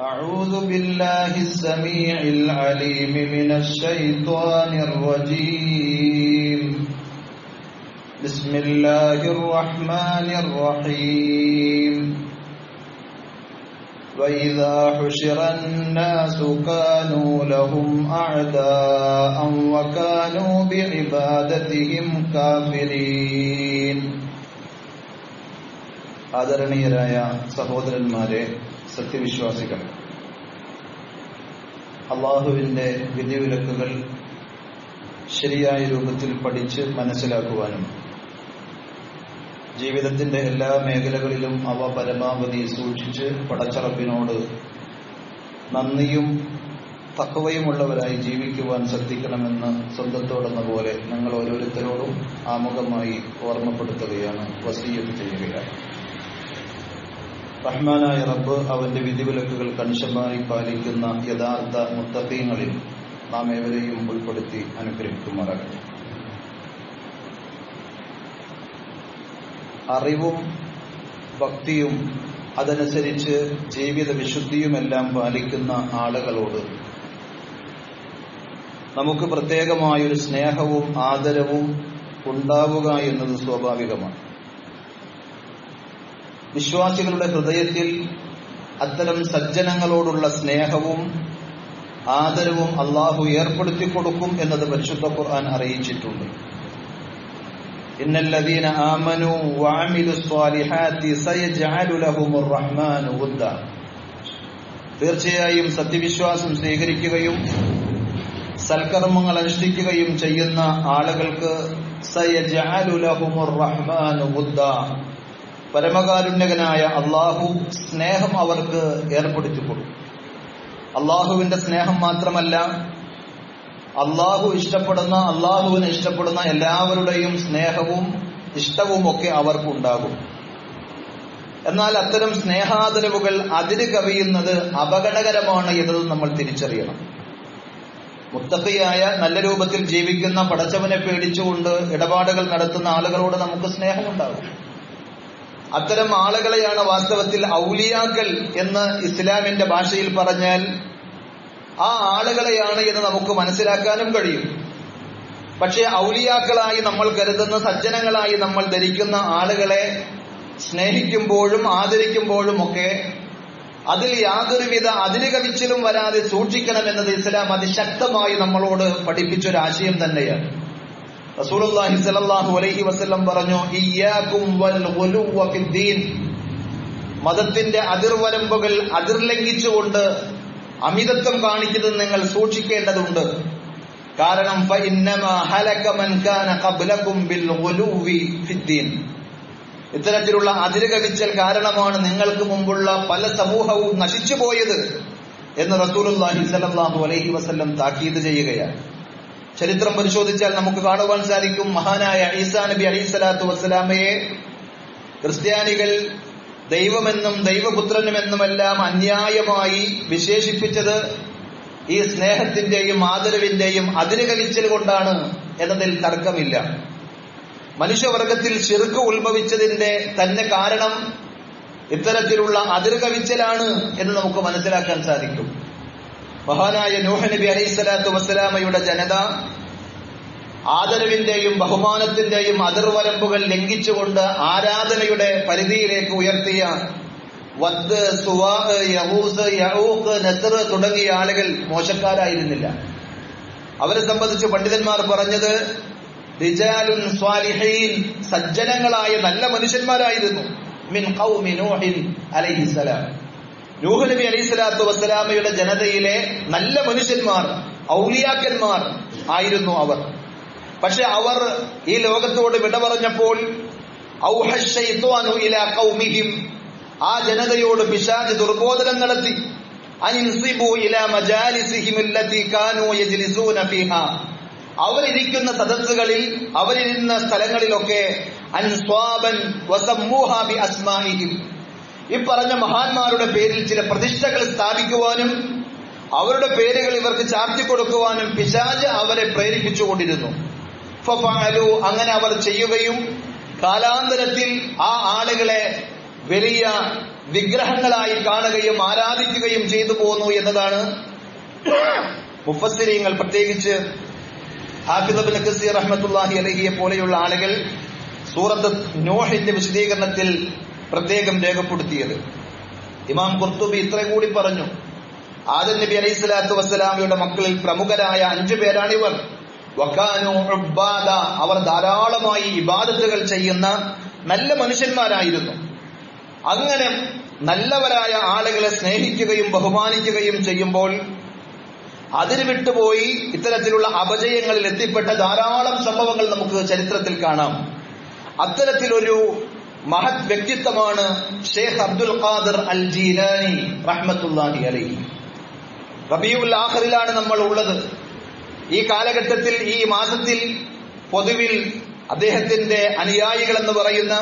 أعوذ بالله السميع العليم من الشيطان الرجيم بسم الله الرحمن الرحيم وإذا حشر الناس كانوا لهم أعداء وكانوا بعبادتهم كافرين ആദരണീയരായ സഹോദരന്മാരെ സത്യവിശ്വാസികൾ. അള്ളാഹുവിന്റെ വിധിവിലക്കുകൾ ശരിയായ രൂപത്തിൽ പഠിച്ച് മനസ്സിലാക്കുവാനും ജീവിതത്തിന്റെ എല്ലാ മേഖലകളിലും അവ പരമാവധി സൂക്ഷിച്ച് പടച്ചറപ്പിനോട് നന്ദിയും തക്കവയുമുള്ളവരായി ജീവിക്കുവാൻ ശ്രദ്ധിക്കണമെന്ന് സ്വന്തത്തോടെന്ന പോലെ ഞങ്ങൾ ഓരോരുത്തരോടും ആമുഖമായി ഓർമ്മപ്പെടുത്തുകയാണ് വസീയത്ത് ചെയ്യുകയാണ്. റഹ്മാനായ റബ്ബ് അവന്റെ വിധിവിലക്കുകൾ കണിശമായി പാലിക്കുന്ന യഥാർത്ഥ മുത്തഫീങ്ങളിൽ നാം ഏവരെയും ഉൾപ്പെടുത്തി അനുഗ്രഹിക്കുമാറാകട്ടെ. അറിവും ഭക്തിയും അതനുസരിച്ച് ജീവിത വിശുദ്ധിയുമെല്ലാം പാലിക്കുന്ന ആളുകളോട് നമുക്ക് പ്രത്യേകമായൊരു സ്നേഹവും ആദരവും ഉണ്ടാവുക എന്നത് സ്വാഭാവികമാണ്. വിശ്വാസികളുടെ ഹൃദയത്തിൽ അത്തരം സജ്ജനങ്ങളോടുള്ള സ്നേഹവും ആദരവും അള്ളാഹു ഏർപ്പെടുത്തി കൊടുക്കും എന്നത് പരിശുദ്ധ ഖുർആൻ അറിയിച്ചിട്ടുണ്ട്. ഇന്നല്ലദീന ആമനു വഅമിലു സ്വാലിഹാത്തി സയജഅലു റഹ്മാനു വുദ്ദ. തീർച്ചയായും സത്യവിശ്വാസം സ്വീകരിക്കുകയും സൽക്കർമ്മങ്ങൾ അനുഷ്ഠിക്കുകയും ചെയ്യുന്ന ആളുകൾക്ക് സയജഅലു റഹ്മാനു വുദ്ദ. പരമകാരുണ്യകനായ അള്ളാഹു സ്നേഹം അവർക്ക് ഏർപ്പെടുത്തി കൊടുക്കും. അള്ളാഹുവിന്റെ സ്നേഹം മാത്രമല്ല അള്ളാഹു ഇഷ്ടപ്പെടുന്ന അള്ളാഹുവിനെ ഇഷ്ടപ്പെടുന്ന എല്ലാവരുടെയും സ്നേഹവും ഇഷ്ടവും ഒക്കെ അവർക്കുണ്ടാകും. എന്നാൽ അത്തരം സ്നേഹാദരവുകൾ അതിര് കവിയുന്നത് അപകടകരമാണ് എന്നത് നമ്മൾ തിരിച്ചറിയണം. മുത്തക്കയായ നല്ല രൂപത്തിൽ ജീവിക്കുന്ന പടച്ചവനെ പേടിച്ചുകൊണ്ട് ഇടപാടുകൾ നടത്തുന്ന ആളുകളോട് നമുക്ക് സ്നേഹമുണ്ടാകും. അത്തരം ആളുകളെയാണ് വാസ്തവത്തിൽ ഔലിയാക്കൾ എന്ന് ഇസ്ലാമിന്റെ ഭാഷയിൽ പറഞ്ഞാൽ ആ ആളുകളെയാണ് എന്ന് നമുക്ക് മനസ്സിലാക്കാനും കഴിയും. പക്ഷേ ഔലിയാക്കളായി നമ്മൾ കരുതുന്ന സജ്ജനങ്ങളായി നമ്മൾ ധരിക്കുന്ന ആളുകളെ സ്നേഹിക്കുമ്പോഴും ആദരിക്കുമ്പോഴും ഒക്കെ അതിൽ യാതൊരുവിധ അതിരുകവിച്ചിലും വരാതെ സൂക്ഷിക്കണമെന്നത് ഇസ്ലാം അതിശക്തമായി നമ്മളോട് പഠിപ്പിച്ചൊരാശയം തന്നെയാണ്. റസൂലുള്ളാഹി സ്വല്ലല്ലാഹു അലൈഹി വസല്ലം പറഞ്ഞു ഇയ്യാകും വൽ ഗുലുവ ഫിദ്ദീൻ മതത്തിന്റെ അതിർവരമ്പുകൾ അതിർലംഘിച്ചുകൊണ്ട് അമിതത്വം കാണിക്കുന്നത് നിങ്ങൾ സൂക്ഷിക്കേണ്ടതുണ്ട്. കാരണം ഫഇന്നമാ ഹലക മൻ കാന ഖബ്ലകും ബിൽ ഗുലുവി ഫിദ്ദീൻ ഇത്തരത്തിലുള്ള അതിര് കവിച്ചൽ കാരണമാണ് നിങ്ങൾക്ക് മുമ്പുള്ള പല സമൂഹവും നശിച്ചുപോയത് എന്ന് റസൂലുള്ളാഹി സ്വല്ലല്ലാഹു അലൈഹി വസല്ലം താക്കീത് ചെയ്യുകയാണ്. ചരിത്രം പരിശോധിച്ചാൽ നമുക്ക് കാണുവാൻ സാധിക്കും മഹാനായ ഈസാ നബി അലി സ്വലാത്തു വസ്സലാമയെ. ക്രിസ്ത്യാനികൾ ദൈവമെന്നും ദൈവപുത്രനുമെന്നുമെല്ലാം അന്യായമായി വിശേഷിപ്പിച്ചത് ഈ സ്നേഹത്തിന്റെയും ആദരവിന്റെയും അതിര് കവിച്ചൽ കൊണ്ടാണ് എന്നതിൽ തർക്കമില്ല. മനുഷ്യവർഗത്തിൽ ചെറുക്ക് ഉത്ഭവിച്ചതിന്റെ തന്നെ കാരണം ഇത്തരത്തിലുള്ള അതിർ കവിച്ചലാണ് എന്ന് നമുക്ക് മനസ്സിലാക്കാൻ സാധിക്കും. മഹാനായ നൂഹ നബി അലൈഹി സ്വലാത്തു വസ്സലാമയുടെ ജനത ആദരവിന്റെയും ബഹുമാനത്തിന്റെയും അതിർവരമ്പുകൾ ലംഘിച്ചുകൊണ്ട് ആരാധനയുടെ പരിധിയിലേക്ക് ഉയർത്തിയ വദ് സുവാ യഹൂസ് യഹൂഖ് നസർ തുടങ്ങിയ ആളുകൾ മോശക്കാരായിരുന്നില്ല. അവരെ സംബന്ധിച്ച് പണ്ഡിതന്മാർ പറഞ്ഞത് റിജാലുൻ സ്വാലിഹീൻ സജ്ജനങ്ങളായ നല്ല മനുഷ്യന്മാരായിരുന്നു. മിൻ ഖൗമി നൂഹിൻ അലൈഹിസ്സലാം നൂഹ് നബി അലൈഹി സ്വലാത്തു വസ്സലാമയുടെ ജനതയിലെ നല്ല മനുഷ്യന്മാർ ഔലിയാക്കന്മാർ ആയിരുന്നു അവർ. പക്ഷെ അവർ ഈ ലോകത്തോട് വിട പറഞ്ഞപ്പോൾ ആ ജനതയോട് പിശാജ് ദുർബോധനം നടത്തി. അവരിരിക്കുന്ന സദസ്സുകളിൽ അവരിരുന്ന സ്ഥലങ്ങളിലൊക്കെ അൻസ്വാബൻ ഈ പറഞ്ഞ മഹാന്മാരുടെ പേരിൽ ചില പ്രതിഷ്ഠകൾ സ്ഥാപിക്കുവാനും അവരുടെ പേരുകൾ ഇവർക്ക് ചാർത്തി കൊടുക്കുവാനും പിശാജ് അവരെ പ്രേരിപ്പിച്ചുകൊണ്ടിരുന്നു ഫലു അങ്ങനെ അവർ ചെയ്യുകയും കാലാന്തരത്തിൽ ആ ആളുകളെ വലിയ വിഗ്രഹങ്ങളായി കാണുകയും ആരാധിക്കുകയും ചെയ്തു പോന്നു എന്നതാണ് മുഫസ്സിരിയങ്ങൾ പ്രത്യേകിച്ച് ഹാഫിദബിൻ കസീർ അലഹിയെ പോലെയുള്ള ആളുകൾ സൂറത്ത് നോഹിന്റെ വിശദീകരണത്തിൽ പ്രത്യേകം രേഖപ്പെടുത്തിയത്. ഇമാം കുർത്തുബി ഇത്ര കൂടി പറഞ്ഞു. ആദം നബി അലൈഹി സ്വലാത്തു വസ്സലാമിയുടെ മക്കളിൽ പ്രമുഖരായ അഞ്ചു പേരാണിവർ വക്കാനു അവർ ധാരാളമായി ഇബാദത്തുകൾ ചെയ്യുന്ന നല്ല മനുഷ്യന്മാരായിരുന്നു. അങ്ങനെ നല്ലവരായ ആളുകളെ സ്നേഹിക്കുകയും ബഹുമാനിക്കുകയും ചെയ്യുമ്പോൾ അതിന് വിട്ടുപോയി ഇത്തരത്തിലുള്ള അപജയങ്ങളിൽ എത്തിപ്പെട്ട ധാരാളം സംഭവങ്ങൾ നമുക്ക് ചരിത്രത്തിൽ കാണാം. അത്തരത്തിലൊരു മഹത് വ്യക്തിത്വമാണ് ഷെയ്ഖ് അബ്ദുൽ ഖാദർ അൽ ജീലാനി റഹ്മത്തുല്ലാഹി അലൈഹി. റബിയുൽ ആഖറിലാണ് നമ്മൾ ഉള്ളത് ഈ കാലഘട്ടത്തിൽ ഈ മാസത്തിൽ പൊതുവിൽ അദ്ദേഹത്തിന്റെ അനുയായികൾ എന്ന് പറയുന്ന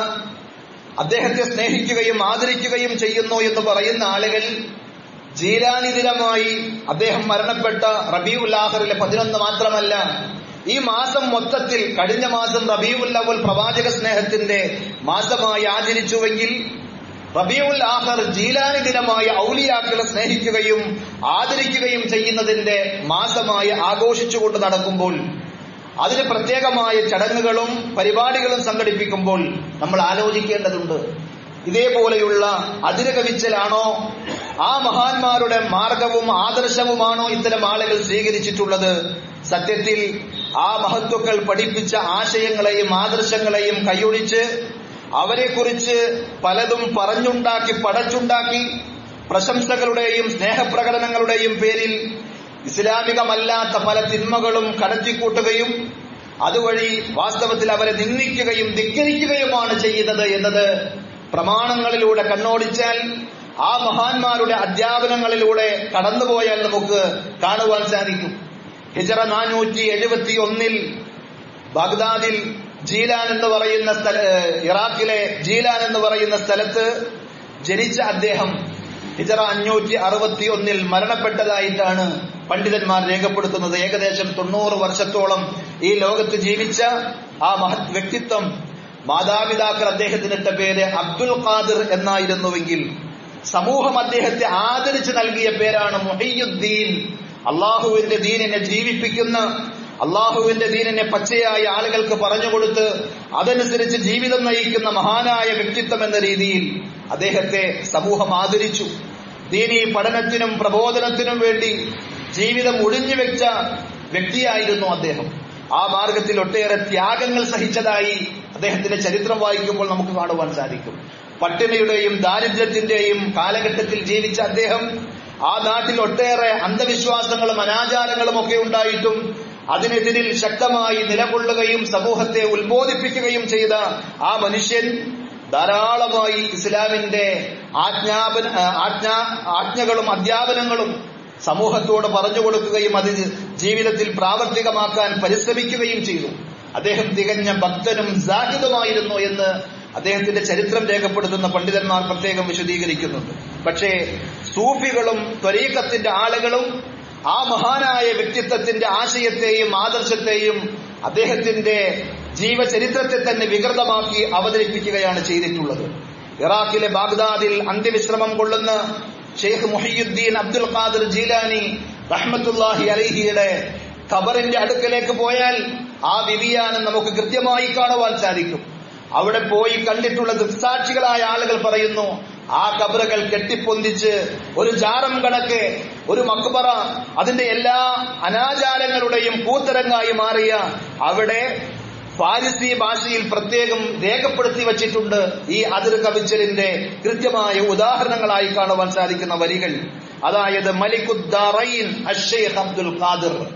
അദ്ദേഹത്തെ സ്നേഹിക്കുകയും ആദരിക്കുകയും ചെയ്യുന്നു എന്ന് പറയുന്ന ആളുകൾ ജീലാനി ദിനമായി അദ്ദേഹം മരണപ്പെട്ട റബിയുൽ ആഖറിലെ പതിനൊന്ന് മാത്രമല്ല ഈ മാസം മൊത്തത്തിൽ കഴിഞ്ഞ മാസം റബിയുൽ അവൽ പ്രവാചക സ്നേഹത്തിന്റെ മാസമായി ആചരിച്ചുവെങ്കിൽ റബിയുൽ ആഹർ ജീലാനി ദിനമായ ഔലിയാക്കളെ സ്നേഹിക്കുകയും ആദരിക്കുകയും ചെയ്യുന്നതിന്റെ മാസമായി ആഘോഷിച്ചുകൊണ്ട് നടക്കുമ്പോൾ അതിന് പ്രത്യേകമായ ചടങ്ങുകളും പരിപാടികളും സംഘടിപ്പിക്കുമ്പോൾ നമ്മൾ ആലോചിക്കേണ്ടതുണ്ട്. ഇതേപോലെയുള്ള അതിരകവിച്ചലാണോ ആ മഹാന്മാരുടെ മാർഗവും ആദർശവുമാണോ ഇത്തരം ആളുകൾ സ്വീകരിച്ചിട്ടുള്ളത്? സത്യത്തിൽ ആ മഹത്വക്കൾ പഠിപ്പിച്ച ആശയങ്ങളെയും ആദർശങ്ങളെയും കൈയൊഴിച്ച് അവരെക്കുറിച്ച് പലതും പറഞ്ഞുണ്ടാക്കി പടച്ചുണ്ടാക്കി പ്രശംസകളുടെയും സ്നേഹപ്രകടനങ്ങളുടെയും പേരിൽ ഇസ്ലാമികമല്ലാത്ത പല തിന്മകളും കടത്തിക്കൂട്ടുകയും അതുവഴി വാസ്തവത്തിൽ അവരെ നിന്ദിക്കുകയും ധിക്കരിക്കുകയുമാണ് ചെയ്യുന്നത് എന്നത് പ്രമാണങ്ങളിലൂടെ കണ്ണോടിച്ചാൽ ആ മഹാന്മാരുടെ അധ്യാപനങ്ങളിലൂടെ കടന്നുപോയാൽ നമുക്ക് കാണുവാൻ സാധിക്കും. ഹിജറ നാനൂറ്റി എഴുപത്തി ഒന്നിൽ ബാഗ്ദാദിൽ ജീലാൻ എന്ന് പറയുന്ന സ്ഥല ഇറാഖിലെ ജീലാൻ എന്ന് പറയുന്ന സ്ഥലത്ത് ജനിച്ച അദ്ദേഹം ഹിജറ അഞ്ഞൂറ്റി അറുപത്തി ഒന്നിൽ മരണപ്പെട്ടതായിട്ടാണ് പണ്ഡിതന്മാർ രേഖപ്പെടുത്തുന്നത്. ഏകദേശം തൊണ്ണൂറ് വർഷത്തോളം ഈ ലോകത്ത് ജീവിച്ച ആ മഹത് വ്യക്തിത്വം മാതാപിതാക്കൾ അദ്ദേഹത്തിന്റെ പേര് അബ്ദുൽ ഖാദിർ എന്നായിരുന്നുവെങ്കിൽ സമൂഹം അദ്ദേഹത്തെ ആദരിച്ചു നൽകിയ പേരാണ് മുഹയ്യുദ്ദീൻ അള്ളാഹുവിന്റെ ദീനിനെ ജീവിപ്പിക്കുന്ന. അള്ളാഹുവിന്റെ ദീനിനെ പച്ചയായ ആളുകൾക്ക് പറഞ്ഞുകൊടുത്ത് അതനുസരിച്ച് ജീവിതം നയിക്കുന്ന മഹാനായ വ്യക്തിത്വം എന്ന രീതിയിൽ അദ്ദേഹത്തെ സമൂഹം ആദരിച്ചു. ദീനി പഠനത്തിനും പ്രബോധനത്തിനും വേണ്ടി ജീവിതം ഒഴിഞ്ഞു വെച്ച വ്യക്തിയായിരുന്നു അദ്ദേഹം. ആ മാർഗത്തിൽ ഒട്ടേറെ ത്യാഗങ്ങൾ സഹിച്ചതായി അദ്ദേഹത്തിന്റെ ചരിത്രം വായിക്കുമ്പോൾ നമുക്ക് കാണുവാൻ സാധിക്കും. പട്ടിണിയുടെയും ദാരിദ്ര്യത്തിന്റെയും കാലഘട്ടത്തിൽ ജീവിച്ച അദ്ദേഹം ആ നാട്ടിൽ ഒട്ടേറെ അന്ധവിശ്വാസങ്ങളും അനാചാരങ്ങളും ഒക്കെ ഉണ്ടായിട്ടും അതിനെതിരിൽ ശക്തമായി നിലകൊള്ളുകയും സമൂഹത്തെ ഉത്ബോധിപ്പിക്കുകയും ചെയ്ത ആ മനുഷ്യൻ ധാരാളമായി ഇസ്ലാമിന്റെ ആജ്ഞാപന ആജ്ഞാ ആജ്ഞകളും അധ്യാപനങ്ങളും സമൂഹത്തോട് പറഞ്ഞു കൊടുക്കുകയും അത് ജീവിതത്തിൽ പ്രാവർത്തികമാക്കാൻ പരിശ്രമിക്കുകയും ചെയ്തു. അദ്ദേഹം തികഞ്ഞ ഭക്തനും സാഹിതമായിരുന്നു എന്ന് അദ്ദേഹത്തിന്റെ ചരിത്രം രേഖപ്പെടുത്തുന്ന പണ്ഡിതന്മാർ പ്രത്യേകം വിശദീകരിക്കുന്നുണ്ട്. പക്ഷേ സൂഫികളും ത്വരീക്കത്തിന്റെ ആളുകളും ആ മഹാനായ വ്യക്തിത്വത്തിന്റെ ആശയത്തെയും ആദർശത്തെയും അദ്ദേഹത്തിന്റെ ജീവചരിത്രത്തെ തന്നെ വികൃതമാക്കി അവതരിപ്പിക്കുകയാണ് ചെയ്തിട്ടുള്ളത്. ഇറാഖിലെ ബാഗ്ദാദിൽ അന്ത്യവിശ്രമം കൊള്ളുന്ന Sheikh Muhiyuddin Abdul Qadir Jilani റഹ്മത്തുല്ലാഹി അലഹിയുടെ ഖബറിന്റെ അടുക്കലേക്ക് പോയാൽ ആ വിവിയാനം നമുക്ക് കൃത്യമായി കാണുവാൻ സാധിക്കും. അവിടെ പോയി കണ്ടിട്ടുള്ള ദൃക്സാക്ഷികളായ ആളുകൾ പറയുന്നു ആ കബറുകൾ കെട്ടിപ്പൊന്തിച്ച് ഒരു ജാറം കണക്ക് ഒരു മക്ബറ അതിന്റെ എല്ലാ അനാചാരങ്ങളുടെയും കൂത്തരങ്ങായി മാറിയ അവിടെ ഫാരിസി ഭാഷയിൽ പ്രത്യേകം രേഖപ്പെടുത്തി വച്ചിട്ടുണ്ട് ഈ അതിർ കവിച്ചലിന്റെ കൃത്യമായ ഉദാഹരണങ്ങളായി കാണുവാൻ സാധിക്കുന്ന വരികൾ. അതായത് മലിക്കുദ്ദാറൈൻ അഷേഖ് അബ്ദുൽ ഖാദിർ.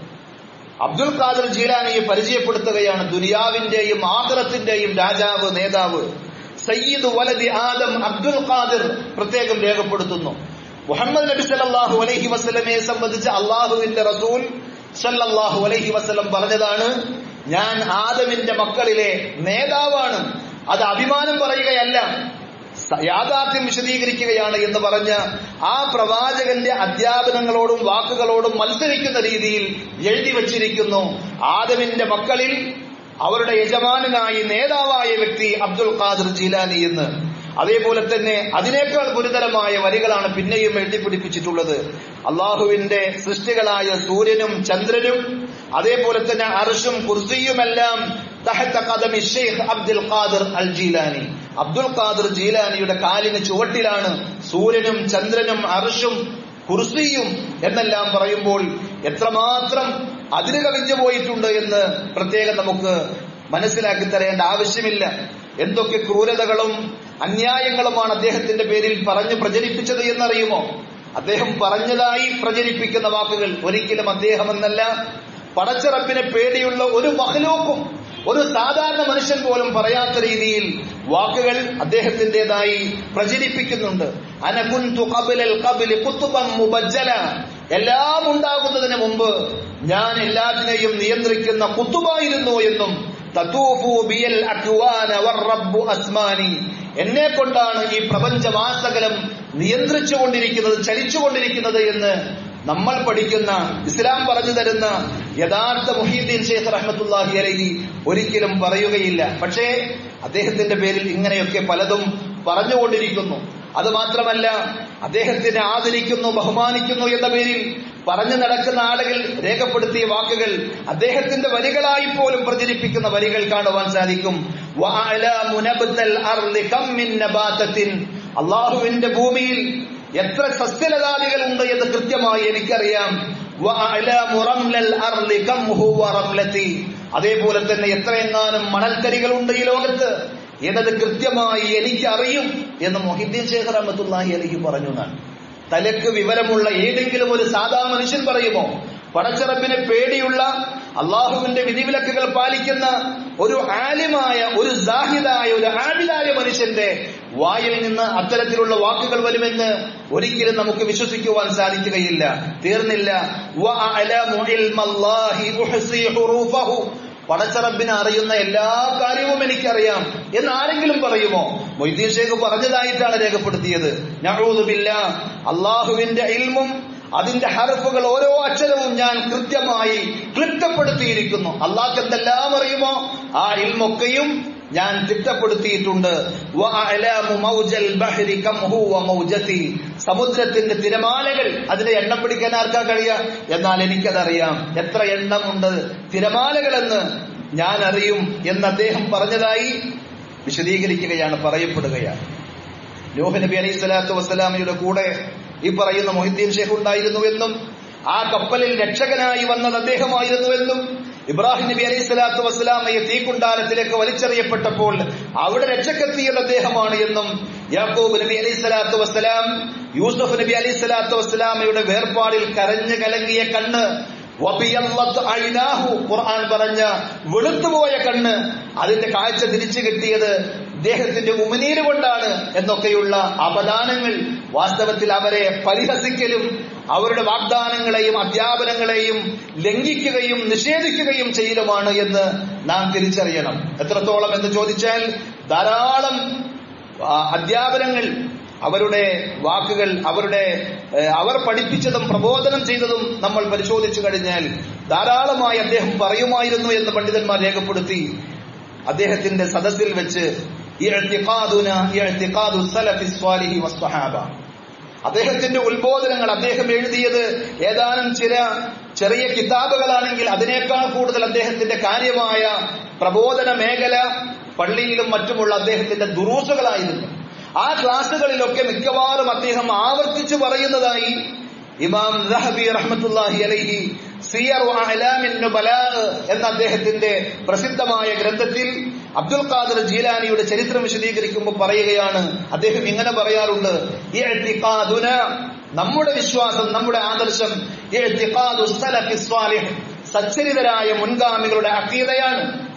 അബ്ദുൽ ഖാദിർ ജീലാനിയെ പരിചയപ്പെടുത്തുകയാണ്. ദുനിയാവിന്റെയും ആദറത്തിന്റെയും രാജാവ് നേതാവ്. സയ്യിദ് വലദി ആദം അബ്ദുൽ ഖാദിർ പ്രത്യേകം രേഖപ്പെടുത്തുന്നു. മുഹമ്മദ് നബി സല്ലല്ലാഹു അലൈഹി വസല്ലമയെ സംബന്ധിച്ച് അള്ളാഹുവിന്റെ റസൂൽ സല്ലാഹു അലൈഹി വസ്ലം പറഞ്ഞതാണ് ഞാൻ ആദമിന്റെ മക്കളിലെ നേതാവാണ്. അത് അഭിമാനം പറയുകയല്ല യാഥാർത്ഥ്യം വിശദീകരിക്കുകയാണ് എന്ന് പറഞ്ഞ ആ പ്രവാചകന്റെ അധ്യാപനങ്ങളോടും വാക്കുകളോടും മത്സരിക്കുന്ന രീതിയിൽ എഴുതി വച്ചിരിക്കുന്നു. ആദമിന്റെ മക്കളിൽ അവരുടെ യജമാനനായി നേതാവായ വ്യക്തി അബ്ദുൽ ഖാദിർ ജീലാനി എന്ന്. അതേപോലെ തന്നെ അതിനേക്കാൾ ഗുരുതരമായ വരികളാണ് പിന്നെയും എഴുതി പിടിപ്പിച്ചിട്ടുള്ളത്. അള്ളാഹുവിന്റെ സൃഷ്ടികളായ സൂര്യനും ചന്ദ്രനും അതേപോലെ തന്നെ അർഷും കുർസിയുമെല്ലാം Abdul Qadir al Jilani Abdul Qadir ജീലാനിയുടെ കാലിന് ചുവട്ടിലാണ് സൂര്യനും ചന്ദ്രനും അർഷും കുർസിയും എന്നെല്ലാം പറയുമ്പോൾ എത്രമാത്രം അതിര് കവിഞ്ഞു പോയിട്ടുണ്ട് എന്ന് പ്രത്യേകം നമുക്ക് മനസ്സിലാക്കി തരേണ്ട ആവശ്യമില്ല. എന്തൊക്കെ ക്രൂരതകളും അന്യായങ്ങളുമാണ് അദ്ദേഹത്തിന്റെ പേരിൽ പറഞ്ഞു പ്രചരിപ്പിച്ചത് എന്നറിയുമോ? അദ്ദേഹം പറഞ്ഞതായി പ്രചരിപ്പിക്കുന്ന വാക്കുകൾ ഒരിക്കലും അദ്ദേഹം എന്നല്ല പടച്ചിറപ്പിനെ പേടിയുള്ള ഒരു മഹലൂക്കും ഒരു സാധാരണ മനുഷ്യൻ പോലും പറയാത്ത രീതിയിൽ വാക്കുകൾ അദ്ദേഹത്തിന്റെതായി പ്രചരിപ്പിക്കുന്നുണ്ട്. അനകുന്തു കബിലൽ കബിൽ കുത്തുബം മുബജ്ജല. എല്ലാം ഉണ്ടാകുന്നതിന് മുമ്പ് ഞാൻ എല്ലാത്തിനെയും നിയന്ത്രിക്കുന്ന കുത്തുബായിരുന്നു എന്നും എന്നെ കൊണ്ടാണ് ഈ പ്രപഞ്ചമാസകലം നിയന്ത്രിച്ചുകൊണ്ടിരിക്കുന്നത് ചലിച്ചുകൊണ്ടിരിക്കുന്നത് എന്ന് നമ്മൾ പഠിക്കുന്ന ഇസ്ലാം പറഞ്ഞു തരുന്ന യഥാർത്ഥ മുഹീദ്ദീൻ ഷെയ്ഖ് റഹ്മത്തുല്ലാഹി അലഹി ഒരിക്കലും പറയുകയില്ല. പക്ഷേ അദ്ദേഹത്തിന്റെ പേരിൽ ഇങ്ങനെയൊക്കെ പലതും പറഞ്ഞുകൊണ്ടിരിക്കുന്നു. അത് മാത്രമല്ല അദ്ദേഹത്തിനെ ആദരിക്കുന്നു ബഹുമാനിക്കുന്നു എന്ന പേരിൽ പറഞ്ഞു നടക്കുന്ന ആളുകൾ രേഖപ്പെടുത്തിയ വാക്കുകൾ അദ്ദേഹത്തിന്റെ വരികളായി പോലും പ്രചരിപ്പിക്കുന്ന വരികൾ കാണുവാൻ സാധിക്കും. അള്ളാഹുവിന്റെ ഭൂമിയിൽ എത്ര സസ്യലതാദികൾ ഉണ്ട് എന്ന് കൃത്യമായി എനിക്കറിയാം. അതേപോലെ തന്നെ എത്രയെങ്ങാനും മണൽക്കരികളുണ്ട് ഈ ലോകത്ത്. എന്നത് കൃത്യമായി എനിക്കറിയും എന്ന് മൊഹിദ്ദീൻ ശേഖർ അഹമ്മത്തുല്ലാഹി അലഹി പറഞ്ഞു എന്നാണ് തലക്ക് വിവരമുള്ള ഏതെങ്കിലും ഒരു സാധാ മനുഷ്യൻ പറയുമോ? പടച്ചിറപ്പിനെ പേടിയുള്ള അള്ളാഹുവിന്റെ വിധിവിലക്കുകൾ പാലിക്കുന്ന ഒരു ആലിമായ ഒരു ജാഹിദായ ഒരു ആബിലായ മനുഷ്യന്റെ വായിൽ നിന്ന് അത്തരത്തിലുള്ള വാക്കുകൾ വരുമെന്ന് ഒരിക്കലും നമുക്ക് വിശ്വസിക്കുവാൻ സാധിക്കുകയില്ല. തീർന്നില്ല. പടച്ചറബിനെ അറിയുന്ന എല്ലാ കാര്യവും എനിക്കറിയാം എന്ന് ആരെങ്കിലും പറയുമോ? മൊയ്തീൻ ഷേഖ് പറഞ്ഞതായിട്ടാണ് രേഖപ്പെടുത്തിയത്. നഹൂദുബില്ല അള്ളാഹുവിന്റെ ഇൽമും അതിന്റെ ഹർഫുകൾ ഓരോ അക്ഷരവും ഞാൻ കൃത്യമായി ക്ലിപ്തപ്പെടുത്തിയിരിക്കുന്നു. അള്ളാഹ് എന്തെല്ലാം അറിയുമോ? ആ ഇൽമൊക്കെയും ഞാൻ തിട്ടപ്പെടുത്തിയിട്ടുണ്ട്. സമുദ്രത്തിന്റെ തിരമാലകൾ അതിന്റെ എണ്ണം പിടിക്കാൻ ആർക്കാ കഴിയുക എന്നാൽ എനിക്കതറിയാം. എത്ര എണ്ണമുണ്ട് തിരമാലകളെന്ന് ഞാൻ അറിയും എന്ന് അദ്ദേഹം പറഞ്ഞതായി വിശദീകരിക്കുകയാണ് പറയപ്പെടുകയാണ്. ലോഹ നബി അലൈഹി സ്വലാത്തു വസ്സലാമയുടെ കൂടെ ഈ പറയുന്ന മൊഹിദ്ദീൻ ഷേഖ് ഉണ്ടായിരുന്നുവെന്നും ആ കപ്പലിൽ രക്ഷകനായി വന്നത് അദ്ദേഹമായിരുന്നുവെന്നും ഇബ്രാഹിം നബി അലൈഹി സ്വലാത്തു വസ്സലാമയെ തീക്കുണ്ടാരത്തിലേക്ക് വലിച്ചെറിയപ്പെട്ടപ്പോൾ അവിടെ രക്ഷക്കെത്തിയത് അദ്ദേഹമാണ് എന്നും യാക്കൂബ് നബി അലൈഹി സ്വലാത്തു വസ്സലാം യൂസഫ് നബി അലൈഹി സ്വലാത്തു വസ്സലാമയുടെ വേർപാടിൽ കരഞ്ഞു കലങ്ങിയ കണ്ണ് ഖുർആൻ പറഞ്ഞ വെളുത്തുപോയ കണ്ണ് അതിന്റെ കാഴ്ച തിരിച്ചു കിട്ടിയത് ഇദ്ദേഹത്തിന്റെ ഉമനീര് കൊണ്ടാണ് എന്നൊക്കെയുള്ള അപദാനങ്ങൾ വാസ്തവത്തിൽ അവരെ പരിഹസിക്കലും അവരുടെ വാഗ്ദാനങ്ങളെയും അധ്യാപനങ്ങളെയും ലംഘിക്കുകയും നിഷേധിക്കുകയും ചെയ്യലുമാണ് എന്ന് നാം തിരിച്ചറിയണം. എത്രത്തോളം എന്ന് ചോദിച്ചാൽ ധാരാളം അധ്യാപനങ്ങൾ അവരുടെ വാക്കുകൾ അവരുടെ അവർ പഠിപ്പിച്ചതും പ്രബോധനം ചെയ്തതും നമ്മൾ പരിശോധിച്ചു കഴിഞ്ഞാൽ ധാരാളമായി അദ്ദേഹം പറയുമായിരുന്നു എന്ന് പണ്ഡിതന്മാർ രേഖപ്പെടുത്തി. അദ്ദേഹത്തിന്റെ സദസ്സിൽ വെച്ച് അദ്ദേഹത്തിന്റെ ഉത്ബോധനങ്ങൾ അദ്ദേഹം എഴുതിയത് ഏതാനും ചില ചെറിയ കിതാബുകളാണെങ്കിൽ അതിനേക്കാൾ കൂടുതൽ അദ്ദേഹത്തിന്റെ കാര്യമായ പ്രബോധന മേഖല പള്ളിയിലും മറ്റുമുള്ള അദ്ദേഹത്തിന്റെ ദുറൂസുകളായിരുന്നു. ആ ക്ലാസുകളിലൊക്കെ മിക്കവാറും അദ്ദേഹം ആവർത്തിച്ചു പറയുന്നതായി ഇമാം ദഹബി റഹ്മത്തുല്ലാഹി അലൈഹി സിയർ എന്ന അദ്ദേഹത്തിന്റെ പ്രസിദ്ധമായ ഗ്രന്ഥത്തിൽ അബ്ദുൽ ഖാദർ ജീലാനിയുടെ ചരിത്രം വിശദീകരിക്കുമ്പോൾ പറയുകയാണ് അദ്ദേഹം ഇങ്ങനെ പറയാറുണ്ട് നമ്മുടെ വിശ്വാസം നമ്മുടെ ആദർശം സച്ചരിതരായ മുൻഗാമികളുടെ അക്കീതയാണ്.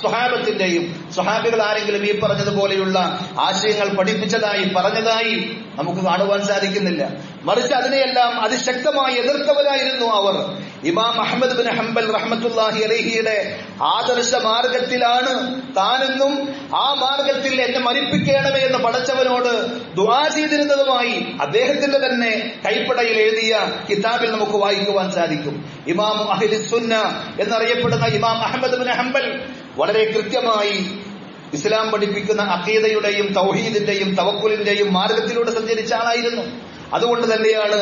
സ്വഹാബത്തിന്റെയും സ്വഹാബികൾ ആരെങ്കിലും ഈ പറഞ്ഞതുപോലെയുള്ള ആശയങ്ങൾ പഠിപ്പിച്ചതായി പറഞ്ഞതായി നമുക്ക് കാണുവാൻ സാധിക്കുന്നില്ല. മറിച്ച് അതിനെയെല്ലാം അതിശക്തമായി എതിർത്തവരായിരുന്നു അവർ. ഇമാം അഹമ്മദ് ബിൻ ഹംബൽ റഹ്മത്തുല്ലാഹി അലഹിയുടെ ആദർശ മാർഗത്തിലാണ് താനെന്നും ആ മാർഗത്തിൽ എന്നെ മരിപ്പിക്കണമേ എന്ന് പഠിച്ചവനോട് ദുആ ചെയ്തിരുന്നതുമായി അദ്ദേഹത്തിന്റെ തന്നെ കൈപ്പടയിൽ എഴുതിയ കിതാബിൽ നമുക്ക് വായിക്കുവാൻ സാധിക്കും. ഇമാം അഹിലിസുന്ന എന്നറിയപ്പെടുന്ന ഇമാം അഹമ്മദ് ബിൻ ഹംബൽ വളരെ കൃത്യമായി ഇസ്ലാം പഠിപ്പിക്കുന്ന അഖീദയുടെയും തൗഹീദിന്റെയും തവക്കുലിന്റെയും മാർഗത്തിലൂടെ സഞ്ചരിച്ച ആളായിരുന്നു. അതുകൊണ്ട് തന്നെയാണ്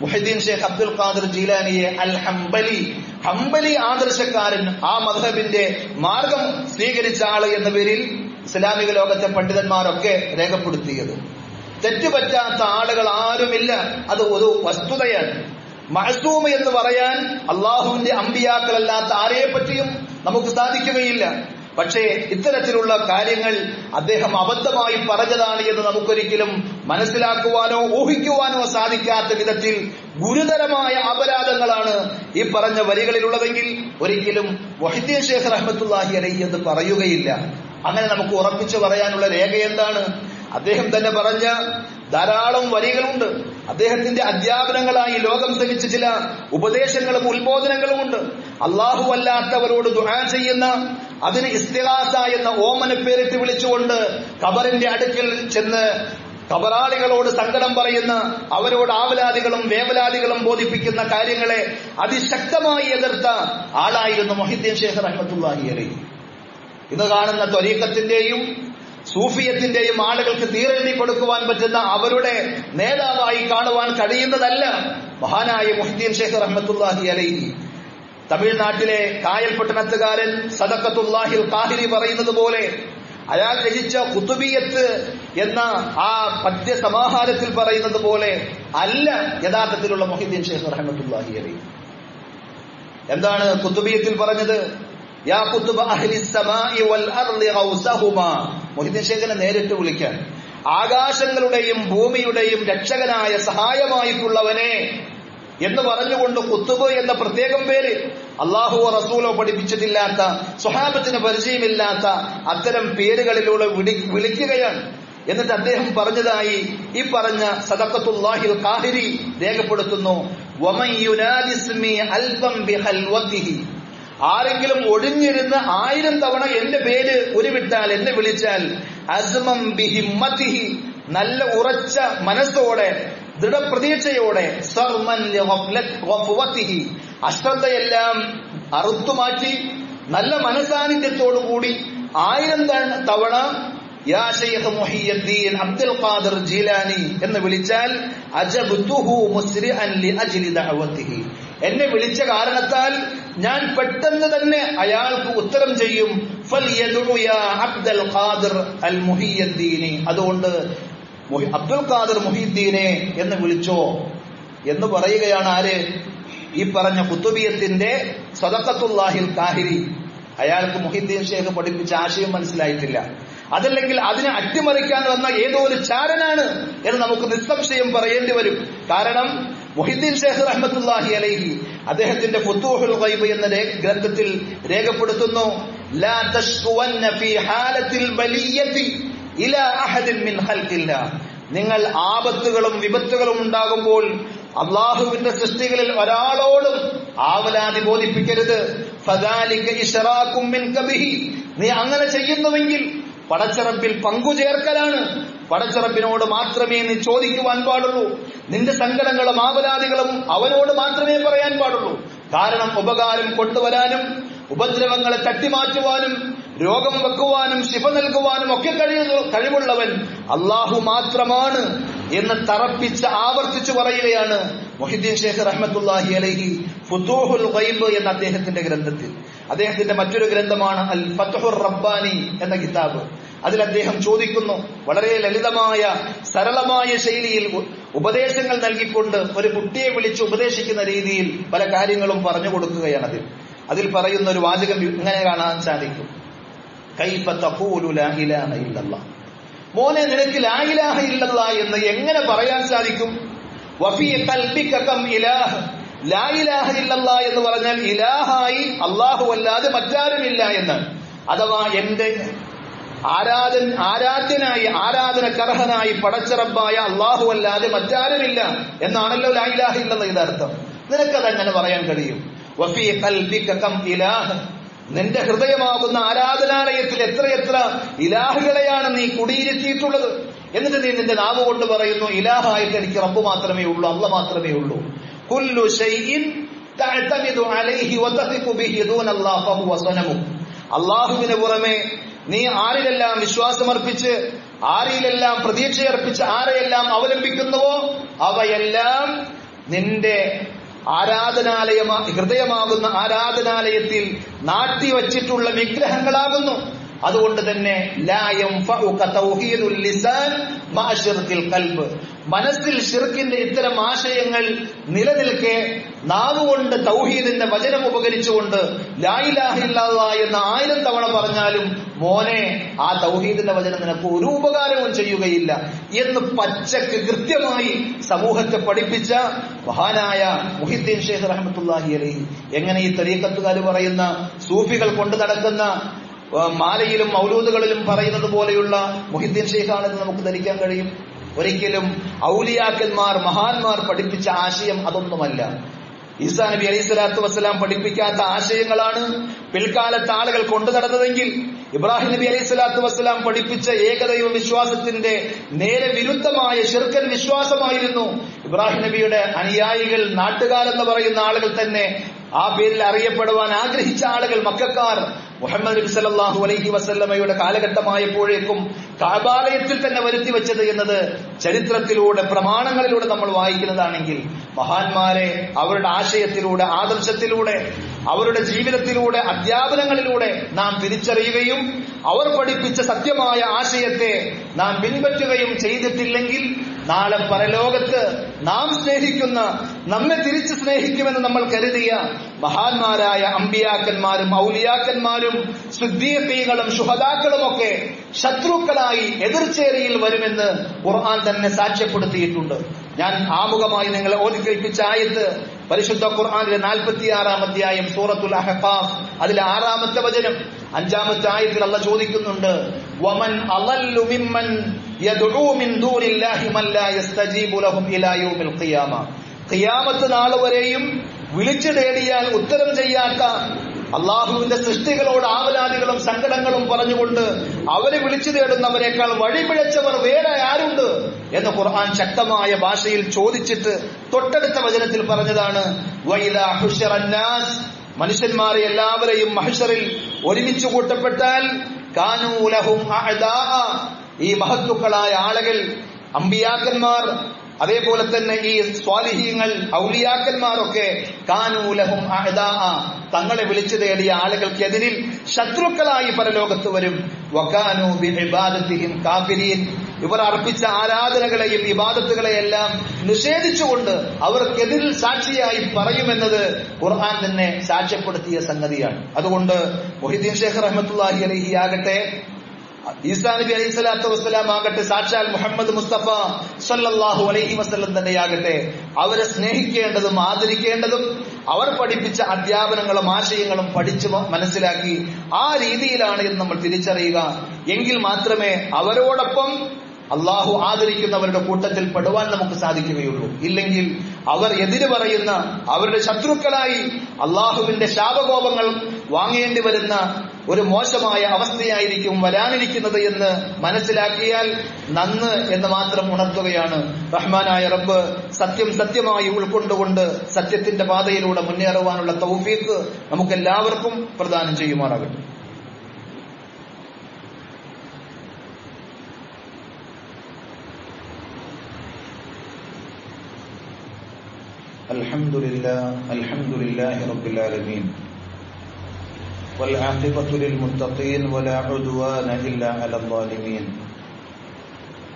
മുഹദ്ദീൻ ഷെയ്ഖ് അബ്ദുൽ ഖാദിർ ജീലാനിയെ അൽ ഹംബലി ഹംബലി ആദർശക്കാരൻ ആ മധബിന്റെ മാർഗം സ്വീകരിച്ച ആൾ എന്ന പേരിൽ ഇസ്ലാമിക ലോകത്തെ പണ്ഡിതന്മാരൊക്കെ രേഖപ്പെടുത്തിയത്. തെറ്റുപറ്റാത്ത ആളുകൾ ആരുമില്ല. അത് ഒരു വസ്തുതയാണ്. മഹസൂമ എന്ന് പറയാൻ അള്ളാഹുവിന്റെ അമ്പിയാക്കളല്ലാത്ത ആരെയെ പറ്റിയും നമുക്ക് സാധിക്കുകയില്ല. പക്ഷേ ഇത്തരത്തിലുള്ള കാര്യങ്ങൾ അദ്ദേഹം അബദ്ധമായി പറഞ്ഞതാണ് എന്ന് നമുക്കൊരിക്കലും മനസ്സിലാക്കുവാനോ ഊഹിക്കുവാനോ സാധിക്കാത്ത വിധത്തിൽ ഗുരുതരമായ അപരാധങ്ങളാണ് ഈ പറഞ്ഞ വരികളിലുള്ളതെങ്കിൽ ഒരിക്കലും വഹിദ്യ ഷേഖ് റഹ്മത്തുല്ലാഹി അലൈ എന്ന് പറയുകയില്ല. അങ്ങനെ നമുക്ക് ഉറപ്പിച്ചു പറയാനുള്ള രേഖ എന്താണ്? അദ്ദേഹം തന്നെ പറഞ്ഞ ധാരാളം വരികളുണ്ട്. അദ്ദേഹത്തിന്റെ അധ്യാപനങ്ങളായി ലോകം ധരിച്ച ചില ഉപദേശങ്ങളും ഉത്ബോധനങ്ങളുമുണ്ട് അള്ളാഹു അല്ലാത്തവരോട് ദുആ ചെയ്യുന്ന അതിന് ഇസ്തിഹാസ എന്ന ഓമന പേരിട്ട് വിളിച്ചുകൊണ്ട് കബറിന്റെ അടുക്കൽ ചെന്ന് കബറാളികളോട് സങ്കടം പറയുന്ന അവരോട് ആവലാദികളും വേവലാദികളും ബോധിപ്പിക്കുന്ന കാര്യങ്ങളെ അതിശക്തമായി എതിർത്ത ആളായിരുന്നു മൊഹിദ്ദീൻ ഷേഖ് റഹ്മത്തുല്ലാഹി ഇന്ന് കാണുന്ന ത്വരീക്കത്തിന്റെയും സൂഫിയത്തിന്റെയും ആളുകൾക്ക് തീരെഴുതി കൊടുക്കുവാൻ പറ്റുന്ന അവരുടെ നേതാവായി കാണുവാൻ കഴിയുന്നതല്ല മഹാനായ മുഹദ്ദീൻ ഷെയ്ഖ് റഹ്മത്തുല്ലാഹി അലൈഹി. തമിഴ്നാട്ടിലെ കായൽ പട്ടണത്തുകാരൻ സദക്കത്തുല്ലാഹിൽ കാഹിരി പറയുന്നത് പോലെ അയാൾ രചിച്ച കുത്തുബിയത്ത് എന്ന ആ പദ്യ സമാഹാരത്തിൽ പറയുന്നത് പോലെ അല്ല യഥാർത്ഥത്തിലുള്ള മൊഹിദ്ദീൻ ഷെയ്ഖ് റഹ്മത്തുല്ലാഹി അലൈഹി. എന്താണ് കുത്തുബിയത്തിൽ പറഞ്ഞത്? യാ കുത്തുബ അഹ്ലി സമാഇ വൽ അർളി ഗൗസഹുമാ ഷേഖിനെ നേരിട്ട് വിളിക്കാൻ. ആകാശങ്ങളുടെയും ഭൂമിയുടെയും രക്ഷകനായ സഹായമായിട്ടുള്ളവനെ എന്ന് പറഞ്ഞുകൊണ്ട് കുത്തുബ് എന്ന പ്രത്യേകം പേര് അള്ളാഹുവോ റസൂലോ പഠിപ്പിച്ചിട്ടില്ലാത്ത സ്വഹാബത്തിന് പരിചയമില്ലാത്ത അത്തരം പേരുകളിലൂടെ വിളിക്കുകയാണ്. എന്നിട്ട് അദ്ദേഹം പറഞ്ഞതായി ഈ പറഞ്ഞ സദക്കത്തുല്ലാഹിൽ കാഹിരി രേഖപ്പെടുത്തുന്നു. ആരെങ്കിലും ഒഴിഞ്ഞിരുന്ന് ആയിരം തവണ എന്റെ പേര് ഉരുവിട്ടാൽ എന്നെ വിളിച്ചാൽ അസ്മം ബിഹിമ്മത്തിഹി നല്ല ഉറച്ച മനസ്സോടെ ദൃഢപ്രതീക്ഷയോടെ അശ്രദ്ധയെല്ലാം അറുത്തുമാറ്റി നല്ല മനസാന്നിധ്യത്തോടുകൂടി ആയിരം തവണ യാ അബ്ദുൽ ഖാദിർ ജീലാനി എന്ന് വിളിച്ചാൽ ലിഅജ്ലി ദഅവത്തിഹി എന്നെ വിളിച്ച കാരണത്താൽ ഞാൻ പെട്ടെന്ന് തന്നെ അയാൾക്ക് ഉത്തരം ചെയ്യും. അബ്ദുൽ ഖാദിർ അൽ മുഹിയദ്ദീനെ അതുകൊണ്ട് അബ്ദുൽ ഖാദിർ മുഹിദ്ദീനെ എന്ന് വിളിച്ചോ എന്ന് പറയുകയാണ് ആര്? ഈ പറഞ്ഞ കുത്തുബിയത്തിന്റെ സദക്കത്തുല്ലാഹിൽ താഹിരി അയാൾക്ക് മുഹിദ്ദീൻ ഷേഖ് പഠിപ്പിച്ച ആശയം മനസ്സിലായിട്ടില്ല. അതല്ലെങ്കിൽ അതിനെ അട്ടിമറിക്കാൻ വന്ന ഏതോ ഒരു ചാരനാണ് എന്ന് നമുക്ക് നിസ്സംശയം പറയേണ്ടി വരും. കാരണം മുഹിദ്ദീൻ ഷേഖ് റഹ്മത്തുല്ലാഹി അലൈഹി അദ്ദേഹത്തിന്റെ ഫുത്തൂഹുൽ ഗൈബ് എന്ന ഗ്രന്ഥത്തിൽ രേഖപ്പെടുത്തുന്നു ലാ ഫീ ഹാലത്തിൽ അഹദിൻ മിൻ നിങ്ങൾ ആപത്തുകളും വിപത്തുകളും ഉണ്ടാകുമ്പോൾ അള്ളാഹുവിന്റെ സൃഷ്ടികളിൽ ഒരാളോടും ആവലാതി ബോധിപ്പിക്കരുത്. നീ അങ്ങനെ ചെയ്യുന്നുവെങ്കിൽ പടച്ചറപ്പിൽ പങ്കുചേർക്കലാണ്. പടച്ചറപ്പിനോട് മാത്രമേ നീ ചോദിക്കുവാൻ പാടുള്ളൂ. നിന്റെ സങ്കടങ്ങളും ആവലാദികളും അവനോട് മാത്രമേ പറയാൻ പാടുള്ളൂ. കാരണം ഉപകാരം കൊണ്ടുവരാനും ഉപദ്രവങ്ങളെ തട്ടിമാറ്റുവാനും രോഗം വെക്കുവാനും ശിഫ നൽകുവാനും ഒക്കെ കഴിയുന്നു കഴിവുള്ളവൻ അള്ളാഹു മാത്രമാണ് എന്ന് തറപ്പിച്ച് ആവർത്തിച്ചു പറയുകയാണ് മൊഹിദ്ദീൻ ഷേഖ് റഹ്മത്തുല്ലാഹി അലഹി ഫുത്തൂഹുൽ ഗൈബ് എന്ന അദ്ദേഹത്തിന്റെ ഗ്രന്ഥത്തിൽ. അദ്ദേഹത്തിന്റെ മറ്റൊരു ഗ്രന്ഥമാണ് അൽ ഫത്തുഹുർ റബ്ബാനി എന്ന കിതാബ്. അതിൽ അദ്ദേഹം ചോദിക്കുന്നു വളരെ ലളിതമായ സരളമായ ശൈലിയിൽ ഉപദേശങ്ങൾ നൽകിക്കൊണ്ട് ഒരു കുട്ടിയെ വിളിച്ച് ഉപദേശിക്കുന്ന രീതിയിൽ പല കാര്യങ്ങളും പറഞ്ഞു കൊടുക്കുകയാണ് അതിൽ. അതിൽ പറയുന്ന ഒരു വാചകം ഇങ്ങനെ കാണാൻ സാധിക്കും. മോനെ നിനക്ക് ലാ ഇലാഹ ഇല്ലല്ലാഹ് എന്ന് എങ്ങനെ പറയാൻ സാധിക്കും? വഫീ ഖൽബിക കം ഇലാഹ്. ലാ ഇലാഹ ഇല്ലല്ലാഹ് എന്ന് പറഞ്ഞാൽ ഇലാഹായി അള്ളാഹു അല്ലാതെ മറ്റാരുമില്ല എന്ന്. അഥവാ എന്റെ ആരാധൻ ആരാധ്യനായി ആരാധനക്കർഹനായി പടച്ചിറപ്പായ അള്ളാഹു അല്ലാതെ മറ്റാരുമില്ല എന്നാണല്ലോ ലാ ഇലാഹ ഇല്ലെന്ന ഇതർത്ഥം നിനക്കത് അങ്ങനെ പറയാൻ കഴിയും? നിന്റെ ഹൃദയമാകുന്ന ആരാധനാലയത്തിൽ എത്രയെത്ര ഇലാഹുകളെയാണ് നീ കുടിയിരുത്തിയിട്ടുള്ളത്? എന്നിട്ട് നീ നിന്റെ നാവ് കൊണ്ട് പറയുന്നു ഇലാഹായിട്ട് എനിക്ക് റബ്ബ് മാത്രമേ ഉള്ളൂ അല്ല മാത്രമേ ഉള്ളൂ. കുല്ലു അള്ളാഹുവിന് പുറമെ നീ ആരിലെല്ലാം വിശ്വാസമർപ്പിച്ച് ആരിലെല്ലാം പ്രതീക്ഷയർപ്പിച്ച് ആരെയെല്ലാം അവലംബിക്കുന്നുവോ അവയെല്ലാം നിന്റെ ആരാധനാലയമ ഹൃദയമാകുന്ന ആരാധനാലയത്തിൽ നാട്ടിവച്ചിട്ടുള്ള വിഗ്രഹങ്ങളാകുന്നു. അതുകൊണ്ട് തന്നെ ലായം യൻഫഉക മനസ്സിൽ ഷിർക്കിന്റെ ഇത്തരം ആശയങ്ങൾ നിലനിൽക്കെ നാവുകൊണ്ട് തൗഹീദിന്റെ വചനം ഉപകരിച്ചുകൊണ്ട് ലാ എന്ന് ഇല്ലല്ലാഹ് എന്ന ആയിരം തവണ പറഞ്ഞാലും മോനെ ആ തൗഹീദിന്റെ വചനം നിനക്ക് ഒരു ഉപകാരവും ചെയ്യുകയില്ല എന്ന് പച്ചക്ക് കൃത്യമായി സമൂഹത്തെ പഠിപ്പിച്ച മഹാനായ മുഹിദ്ദീൻ ഷെയ്ഖ് റഹമത്തുല്ലാഹി അലൈഹി. എങ്ങനെ ഈ തെരീക്കത്തുകാർ പറയുന്ന സൂഫികൾ കൊണ്ടു നടക്കുന്ന മാലയിലും മൗലൂദുകളിലും പറയുന്നത് പോലെയുള്ള മുഹിദ്ദീൻ ഷെയ്ഖാണെന്ന് നമുക്ക് ധരിക്കാൻ കഴിയും? ഒരിക്കലും ഔലിയാക്കന്മാർ മഹാന്മാർ പഠിപ്പിച്ച ആശയം അതൊന്നുമല്ല. ഈസാ നബി അലൈഹി സ്വലാത്തു വസ്സലാം പഠിപ്പിക്കാത്ത ആശയങ്ങളാണ് പിൽക്കാലത്ത് ആളുകൾ കൊണ്ടു നടന്നതെങ്കിൽ ഇബ്രാഹിം നബി അലൈഹി സ്വലാത്തു വസ്സലാം പഠിപ്പിച്ച ഏകദൈവ വിശ്വാസത്തിന്റെ നേരെ വിരുദ്ധമായ ഷിർക്കൻ വിശ്വാസമായിരുന്നു ഇബ്രാഹിം നബിയുടെ അനുയായികൾ നാട്ടുകാരെന്ന് പറയുന്ന ആളുകൾ തന്നെ ആ പേരിൽ അറിയപ്പെടുവാൻ ആഗ്രഹിച്ച ആളുകൾ മക്കാർ. മുഹമ്മദ് നബി സല്ലാഹു അലൈഹി വസല്ലമയുടെ കാലഘട്ടമായപ്പോഴേക്കും കാബാലയത്തിൽ തന്നെ വരുത്തി വെച്ചത് എന്നത് ചരിത്രത്തിലൂടെ പ്രമാണങ്ങളിലൂടെ നമ്മൾ വായിക്കുന്നതാണെങ്കിൽ മഹാന്മാരെ അവരുടെ ആശയത്തിലൂടെ ആദർശത്തിലൂടെ അവരുടെ ജീവിതത്തിലൂടെ അധ്യാപനങ്ങളിലൂടെ നാം തിരിച്ചറിയുകയും അവർ പഠിപ്പിച്ച സത്യമായ ആശയത്തെ നാം പിൻപറ്റുകയും ചെയ്തിട്ടില്ലെങ്കിൽ നാളെ പരലോകത്ത് നാം സ്നേഹിക്കുന്ന നമ്മെ തിരിച്ച് സ്നേഹിക്കുമെന്ന് നമ്മൾ കരുതിയ മഹാന്മാരായ അമ്പിയാക്കന്മാരും ഔലിയാക്കന്മാരും ശുദ്ധീകങ്ങളും ശുഹതാക്കളും ഒക്കെ ശത്രുക്കളായി എതിർച്ചേരിയിൽ വരുമെന്ന് ഖുർആൻ തന്നെ സാക്ഷ്യപ്പെടുത്തിയിട്ടുണ്ട്. ഞാൻ ആമുഖമായി നിങ്ങളെ ഓതിക്കേൽപ്പിച്ച ആയത്ത് പരിശുദ്ധ ഖുർആാനിലെ നാൽപ്പത്തിയാറാം അധ്യായം സൂറത്തുൽ അഹഫാസ് അതിലെ ആറാമത്തെ വചനം. അഞ്ചാമത്തെ ആയത്തിൽ അല്ല ചോദിക്കുന്നുണ്ട് വമൻ അലല്ലു മിമ്മൻ യദ്ഉ മിൻ ദൂനില്ലാഹി മൻ ലാ യസ്തജീബു ലഹും ഇലാ യൗമിൽ ഖിയാമ. ഖിയാമത്ത് നാൾ വരെയും വിളിച്ചു തേടിയാൽ ഉത്തരം ചെയ്യാത്ത അള്ളാഹുവിന്റെ സൃഷ്ടികളോട് ആവലാദികളും സങ്കടങ്ങളും പറഞ്ഞുകൊണ്ട് അവരെ വിളിച്ചു തേടുന്നവരെക്കാൾ വഴിപിഴച്ചവർ വേറെ ആരുണ്ട് എന്ന് ഖുർആൻ ശക്തമായ ഭാഷയിൽ ചോദിച്ചിട്ട് തൊട്ടടുത്ത വചനത്തിൽ പറഞ്ഞതാണ് മനുഷ്യന്മാരെ എല്ലാവരെയും മഹിഷറിൽ ഒരുമിച്ച് കൂട്ടപ്പെട്ടാൽ കാനൂലഹും ഈ മഹത്തുക്കളായ ആളുകൾ അമ്പിയാക്കന്മാർ അതേപോലെ തന്നെ ഈ സ്വാലിഹീങ്ങൾ ഔലിയാക്കന്മാരൊക്കെ കാനൂലഹും തങ്ങളെ വിളിച്ചു തേടിയ ആളുകൾക്കെതിരിൽ ശത്രുക്കളായി പരലോകത്ത് വരും. വക്കാനു ബിഇബാദത്തിഹിം കാഫിരീൻ ഇവർ അർപ്പിച്ച ആരാധനകളെയും വിവാദത്തുകളെയെല്ലാം നിഷേധിച്ചുകൊണ്ട് അവർക്കെതിരിൽ സാക്ഷിയായി പറയുമെന്നത് ഖുർആൻ തന്നെ സാക്ഷ്യപ്പെടുത്തിയ സംഗതിയാണ്. അതുകൊണ്ട് മൊഹിദ്ദീൻ ഷേഖ് റഹ്മത്തുല്ലാഹി അലഹി ആകട്ടെ ഈസാ നബി അലൈഹി സ്വലാത്തു വസ്സലാം ആകട്ടെ സാക്ഷാൽ മുഹമ്മദ് മുസ്തഫ സല്ലല്ലാഹു അലൈഹി വസ്ലം തന്നെയാകട്ടെ അവരെ സ്നേഹിക്കേണ്ടതും ആദരിക്കേണ്ടതും അവർ പഠിപ്പിച്ച അധ്യാപനങ്ങളും ആശയങ്ങളും പഠിച്ച് മനസ്സിലാക്കി ആ രീതിയിലാണ് നമ്മൾ തിരിച്ചറിയുക. എങ്കിൽ മാത്രമേ അവരോടൊപ്പം അള്ളാഹു ആദരിക്കുന്നവരുടെ കൂട്ടത്തിൽ പെടുവാൻ നമുക്ക് സാധിക്കുകയുള്ളൂ. ഇല്ലെങ്കിൽ അവർ എതിര് പറയുന്ന അവരുടെ ശത്രുക്കളായി അള്ളാഹുവിന്റെ ശാപകോപങ്ങൾ വാങ്ങേണ്ടി വരുന്ന ഒരു മോശമായ അവസ്ഥയായിരിക്കും വരാനിരിക്കുന്നത് എന്ന് മനസ്സിലാക്കിയാൽ നന്ന് എന്ന് മാത്രം ഉണർത്തുകയാണ്. റഹ്മാനായ റബ്ബ് സത്യം സത്യമായി ഉൾക്കൊണ്ടുകൊണ്ട് സത്യത്തിന്റെ പാതയിലൂടെ മുന്നേറുവാനുള്ള തൗഫീക്ക് നമുക്കെല്ലാവർക്കും പ്രദാനം ചെയ്യുമാറാകട്ടെ. الحمد لله الحمد لله رب العالمين والعاقبة للمتقين ولا عدوان إلا على الظالمين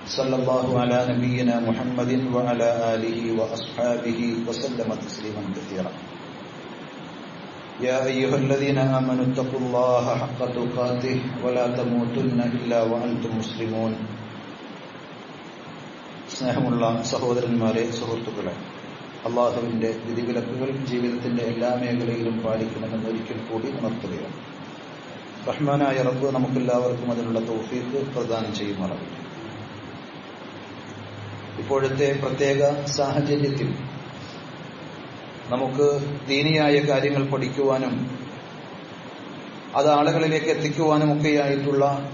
صلى الله على نبينا محمد وعلى آله وأصحابه وسلم تسليما كثيرا يا أيها الذين آمنوا اتقوا الله حق تقاته ولا تموتن إلا وأنتم مسلمون സ്നേഹമുള്ള സഹോദരന്മാരെ സുഹൃത്തുക്കളെ അള്ളാഹുവിന്റെ വിധിവിലക്കുകൾ ജീവിതത്തിന്റെ എല്ലാ മേഖലയിലും പാലിക്കണമെന്ന് ഒരിക്കൽ കൂടി ഉണർത്തുകയാണ്. റഹ്മാനായ റബ്ബ് നമുക്കെല്ലാവർക്കും അതിനുള്ള തോഫീക്ക് പ്രദാനം ചെയ്യുമാറാകട്ടെ. ഇപ്പോഴത്തെ പ്രത്യേക സാഹചര്യത്തിൽ നമുക്ക് ദീനിയായ കാര്യങ്ങൾ പഠിക്കുവാനും അത് ആളുകളിലേക്ക് എത്തിക്കുവാനും ഒക്കെയായിട്ടുള്ള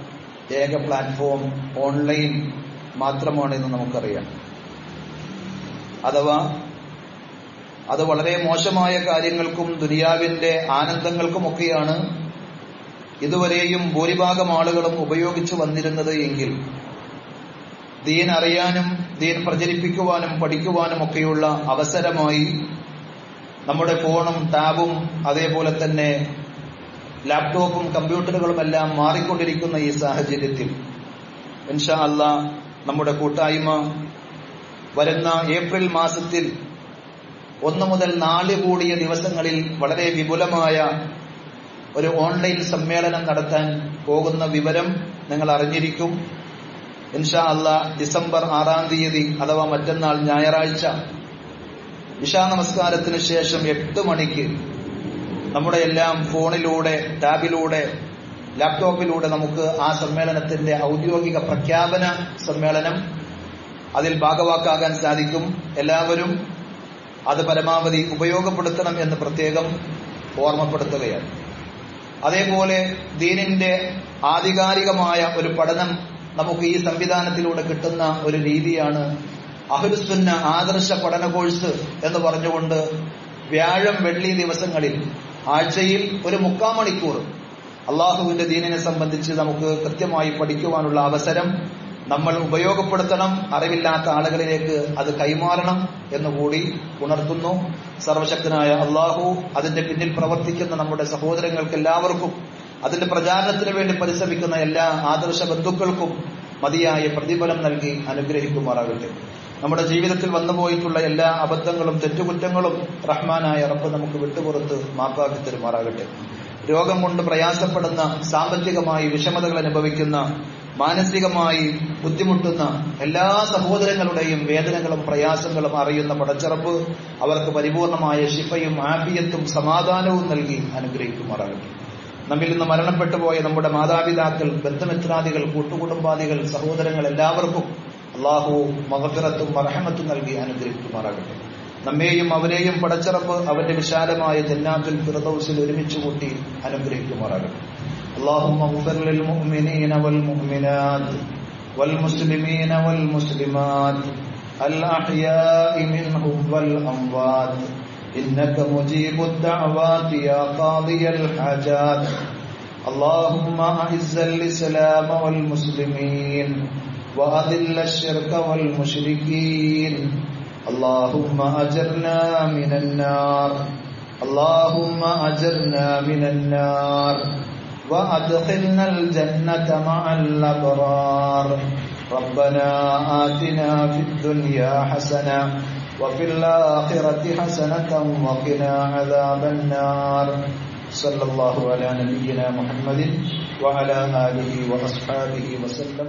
ഏക പ്ലാറ്റ്ഫോം ഓൺലൈൻ മാത്രമാണെന്ന് നമുക്കറിയാം. അഥവാ അത് വളരെ മോശമായ കാര്യങ്ങൾക്കും ദുനിയാവിന്റെ ആനന്ദങ്ങൾക്കുമൊക്കെയാണ് ഇതുവരെയും ഭൂരിഭാഗം ആളുകളും ഉപയോഗിച്ചു വന്നിരുന്നത് എങ്കിൽ ദീൻ അറിയാനും ദീൻ പ്രചരിപ്പിക്കുവാനും പഠിക്കുവാനും ഒക്കെയുള്ള അവസരമായി നമ്മുടെ ഫോണും ടാബും അതേപോലെ തന്നെ ലാപ്ടോപ്പും കമ്പ്യൂട്ടറുകളും എല്ലാം മാറിക്കൊണ്ടിരിക്കുന്ന ഈ സാഹചര്യത്തിൽ ഇൻഷാ അല്ല നമ്മുടെ കൂട്ടായ്മ വരുന്ന ഏപ്രിൽ മാസത്തിൽ ഒന്ന് മുതൽ നാല് കൂടിയ ദിവസങ്ങളിൽ വളരെ വിപുലമായ ഒരു ഓൺലൈൻ സമ്മേളനം നടത്താൻ പോകുന്ന വിവരം നിങ്ങൾ അറിഞ്ഞിരിക്കും. ഇൻഷാ അല്ല ഡിസംബർ ആറാം തീയതി അഥവാ മറ്റന്നാൾ ഞായറാഴ്ച ഇഷാ നമസ്കാരത്തിന് ശേഷം എട്ട് മണിക്ക് നമ്മുടെ എല്ലാം ഫോണിലൂടെ ടാബിലൂടെ ലാപ്ടോപ്പിലൂടെ നമുക്ക് ആ സമ്മേളനത്തിന്റെ ഔദ്യോഗിക പ്രഖ്യാപന സമ്മേളനം അതിൽ ഭാഗവാക്കാകാൻ സാധിക്കും. എല്ലാവരും അത് പരമാവധി ഉപയോഗപ്പെടുത്തണം എന്ന് പ്രത്യേകം ഓർമ്മപ്പെടുത്തുകയാണ്. അതേപോലെ ദീനിന്റെ ആധികാരികമായ ഒരു പഠനം നമുക്ക് ഈ സംവിധാനത്തിലൂടെ കിട്ടുന്ന ഒരു രീതിയാണ് അഹുരുസുന്ന ആദർശ പഠന കോഴ്സ് എന്ന് പറഞ്ഞുകൊണ്ട് വ്യാഴം വെള്ളി ദിവസങ്ങളിൽ ആഴ്ചയിൽ ഒരു മുക്കാൽ മണിക്കൂർ അള്ളാഹുവിന്റെ ദീനിനെ സംബന്ധിച്ച് നമുക്ക് കൃത്യമായി പഠിക്കുവാനുള്ള അവസരം നമ്മൾ ഉപയോഗപ്പെടുത്തണം അറിവില്ലാത്ത ആളുകളിലേക്ക് അത് കൈമാറണം എന്നുകൂടി ഉണർത്തുന്നു. സർവശക്തനായ അള്ളാഹു അതിന്റെ പിന്നിൽ പ്രവർത്തിക്കുന്ന നമ്മുടെ സഹോദരങ്ങൾക്ക് എല്ലാവർക്കും അതിന്റെ പ്രചാരണത്തിന് വേണ്ടി പരിശ്രമിക്കുന്ന എല്ലാ ആദർശ ബന്ധുക്കൾക്കും മതിയായ പ്രതിഫലം നൽകി അനുഗ്രഹിക്കുമാറാകട്ടെ. നമ്മുടെ ജീവിതത്തിൽ വന്നുപോയിട്ടുള്ള എല്ലാ അബദ്ധങ്ങളും തെറ്റുകുറ്റങ്ങളും റഹ്മാനായ റബ്ബ് നമുക്ക് വിട്ടുപുറത്ത് മാപ്പാക്കി തരുമാറാകട്ടെ. രോഗം കൊണ്ട് പ്രയാസപ്പെടുന്ന സാമ്പത്തികമായി വിഷമതകൾ അനുഭവിക്കുന്ന മാനസികമായി ബുദ്ധിമുട്ടുന്ന എല്ലാ സഹോദരങ്ങളുടെയും വേദനകളും പ്രയാസങ്ങളും അറിയുന്ന പടച്ചിറപ്പ് അവർക്ക് പരിപൂർണമായ ശിഫയും ആഫിയത്തും സമാധാനവും നൽകി അനുഗ്രഹിക്കുമാറാകട്ടെ. നമ്മിൽ നിന്ന് മരണപ്പെട്ടു പോയ നമ്മുടെ മാതാപിതാക്കൾ ബന്ധമിത്രാദികൾ കൂട്ടുകുടുംബാദികൾ സഹോദരങ്ങൾ എല്ലാവർക്കും അള്ളാഹു മഹഫിറത്തും മറഹമത്തും നൽകി അനുഗ്രഹിക്കുമാറാകട്ടെ. നമ്മെയും അവരെയും പടച്ചിറപ്പ് അവന്റെ വിശാലമായ ജന്നാത്തുൽ ഫിറദൌസിൽ ഒരുമിച്ച് കൂട്ടി അനുഗ്രഹിക്കുമാറാകട്ടെ. اللهم اغفر للمؤمنين والمؤمنات والمسلمين والمسلمات الأحياء منهم والأموات. إنك مجيب الدعوات يا قاضي الحاجات. اللهم أعز الإسلام والمسلمين وأذل الشرك والمشركين. اللهم أجرنا من النار. اللهم أجرنا من النار. وأدخلنا الجنة مع الأبرار. ربنا آتنا في الدنيا حسنة وفي الآخرة حسنة وقنا عذاب النار. صلى الله على نبينا محمد وعلى آله وأصحابه وسلم.